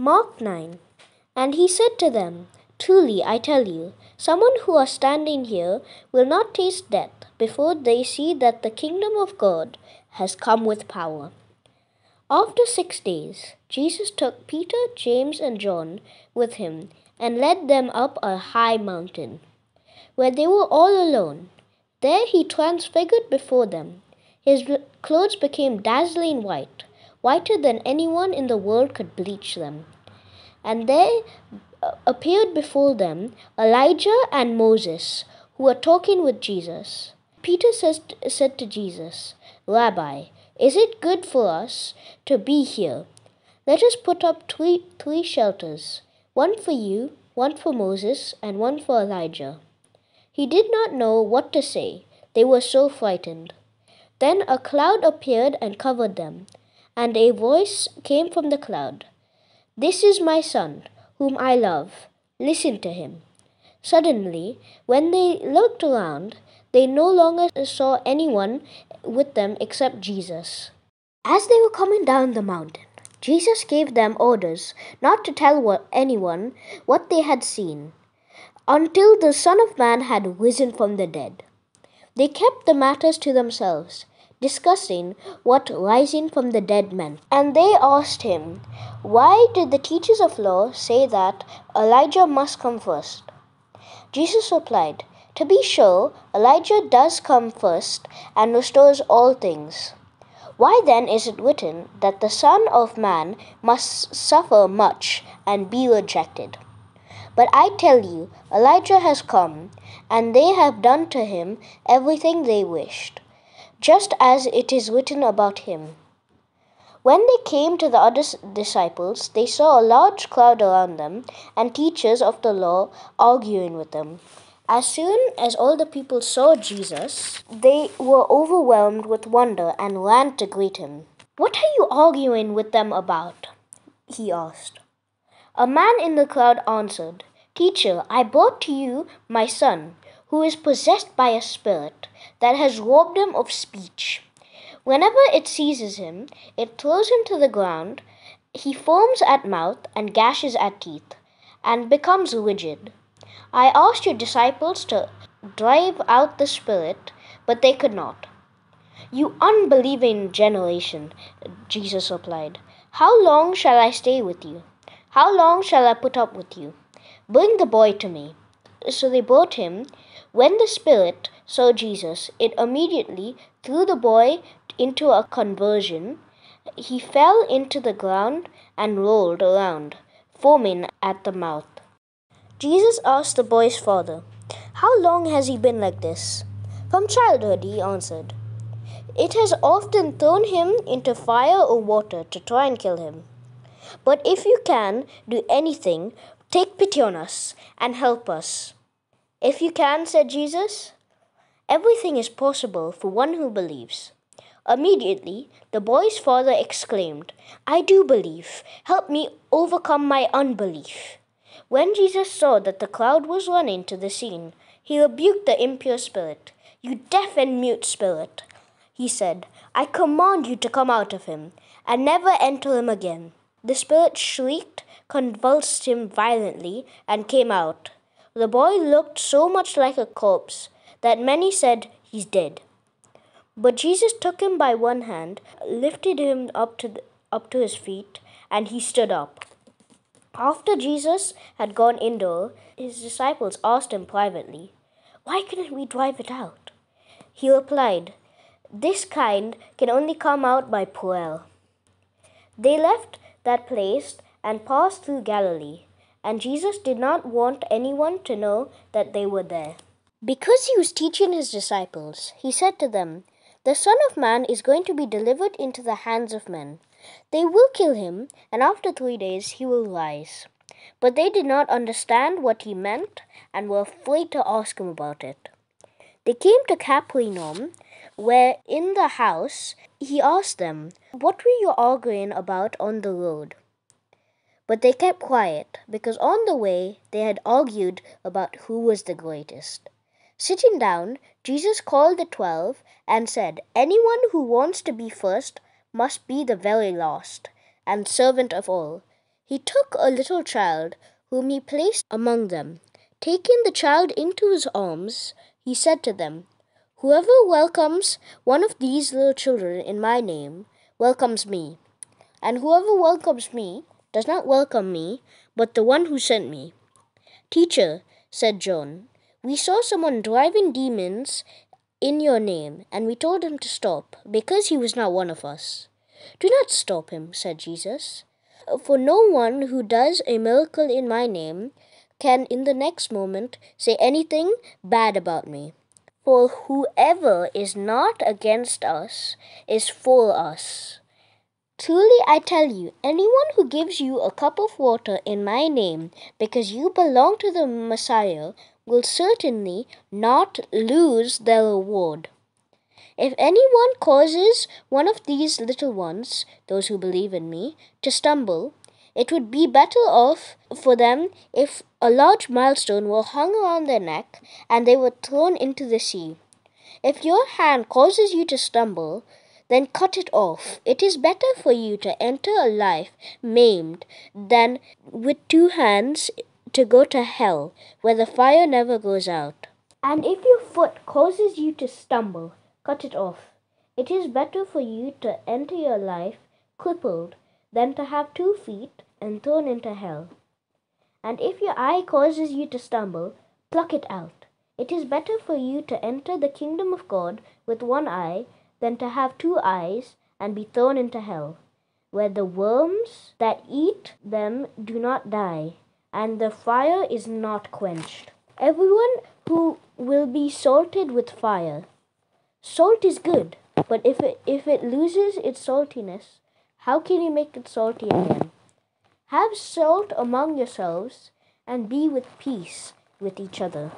Mark 9 And he said to them, Truly I tell you, someone who are standing here will not taste death before they see that the kingdom of God has come with power. After six days, Jesus took Peter, James, and John with him and led them up a high mountain, where they were all alone. There he transfigured before them. His clothes became dazzling white, whiter than anyone in the world could bleach them. And there uh, appeared before them Elijah and Moses, who were talking with Jesus. Peter says, said to Jesus, Rabbi, is it good for us to be here? Let us put up three, three shelters one for you, one for Moses, and one for Elijah. He did not know what to say, they were so frightened. Then a cloud appeared and covered them, and a voice came from the cloud This is my son, whom I love. Listen to him. Suddenly, when they looked around, they no longer saw anyone with them except Jesus. As they were coming down the mountain, Jesus gave them orders not to tell anyone what they had seen until the Son of Man had risen from the dead. They kept the matters to themselves, discussing what rising from the dead meant. And they asked him, Why did the teachers of law say that Elijah must come first? Jesus replied, To be sure, Elijah does come first and restores all things. Why then is it written that the Son of Man must suffer much and be rejected? But I tell you, Elijah has come, and they have done to him everything they wished, just as it is written about him. When they came to the other disciples, they saw a large crowd around them and teachers of the law arguing with them. As soon as all the people saw Jesus, they were overwhelmed with wonder and ran to greet him. What are you arguing with them about? he asked. A man in the crowd answered, Teacher, I brought to you my son, who is possessed by a spirit that has robbed him of speech. Whenever it seizes him, it throws him to the ground. He foams at mouth and gashes at teeth, and becomes rigid. I asked your disciples to drive out the spirit, but they could not. You unbelieving generation, Jesus replied, how long shall I stay with you? How long shall I put up with you? Bring the boy to me. So they brought him. When the spirit saw Jesus, it immediately threw the boy into a conversion. He fell into the ground and rolled around, foaming at the mouth. Jesus asked the boy's father, How long has he been like this? From childhood, he answered. It has often thrown him into fire or water to try and kill him. But if you can do anything, take pity on us and help us. If you can, said Jesus, everything is possible for one who believes. Immediately, the boy's father exclaimed, I do believe. Help me overcome my unbelief. When Jesus saw that the crowd was running to the scene, he rebuked the impure spirit. You deaf and mute spirit, he said, I command you to come out of him, and never enter him again. The spirit shrieked, convulsed him violently, and came out. The boy looked so much like a corpse that many said, He's dead. But Jesus took him by one hand, lifted him up to, the, up to his feet, and he stood up. After Jesus had gone indoor, his disciples asked him privately, Why couldn't we drive it out? He replied, This kind can only come out by prayer. They left that place and passed through Galilee, and Jesus did not want anyone to know that they were there. Because he was teaching his disciples, he said to them, The Son of Man is going to be delivered into the hands of men. They will kill him, and after three days he will rise. But they did not understand what he meant and were afraid to ask him about it. They came to Capernaum, where in the house he asked them, What were you arguing about on the road? But they kept quiet, because on the way they had argued about who was the greatest. Sitting down, Jesus called the twelve and said, Anyone who wants to be first must be the very last, and servant of all. He took a little child, whom he placed among them. Taking the child into his arms, he said to them, Whoever welcomes one of these little children in my name welcomes me. And whoever welcomes me does not welcome me, but the one who sent me. Teacher, said John, we saw someone driving demons in your name, and we told him to stop, because he was not one of us. Do not stop him, said Jesus. For no one who does a miracle in my name can in the next moment say anything bad about me. For whoever is not against us is for us. Truly I tell you, anyone who gives you a cup of water in my name, because you belong to the Messiah, will certainly not lose their reward. If anyone causes one of these little ones, those who believe in me, to stumble, it would be better off for them if a large milestone were hung around their neck and they were thrown into the sea. If your hand causes you to stumble, then cut it off. It is better for you to enter a life maimed than with two hands to go to hell, where the fire never goes out. And if your foot causes you to stumble, cut it off. It is better for you to enter your life crippled than to have two feet and thrown into hell. And if your eye causes you to stumble, pluck it out. It is better for you to enter the kingdom of God with one eye than to have two eyes and be thrown into hell, where the worms that eat them do not die, and the fire is not quenched. Everyone who will be salted with fire. Salt is good, but if it, if it loses its saltiness, how can you make it salty again? Have salt among yourselves and be with peace with each other.